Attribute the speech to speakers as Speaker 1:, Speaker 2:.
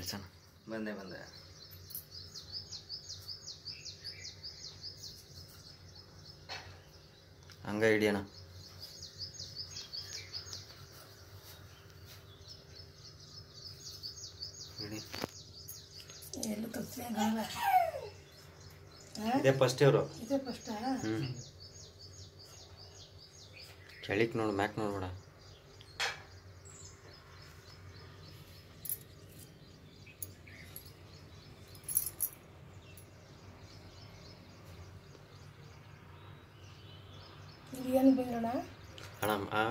Speaker 1: ಬೆಳ್ಸೋಣ
Speaker 2: ಬಂದೆ ಬಂದೆ.
Speaker 1: ಹಂಗ ಹಿಡಿಯೋಣ. ಚಳಿಕ್
Speaker 3: ಎಲ್ಲ ತಪ್ಪಿಸಂಗಲ್ಲ
Speaker 1: ಇದೇ ಫಸ್ಟ್ ಇವರು.
Speaker 3: ಇದೇ ಫಸ್ಟಾ
Speaker 1: ಹ್ಞೂ ಕೆಳಿಕ್ ನೋಡು ಮ್ಯಾಕ್ ನೋಡ್ಬೇಡ.
Speaker 3: ಏನು ಬಂದ್ರಣ
Speaker 1: ಅಣ್ಣ ಆ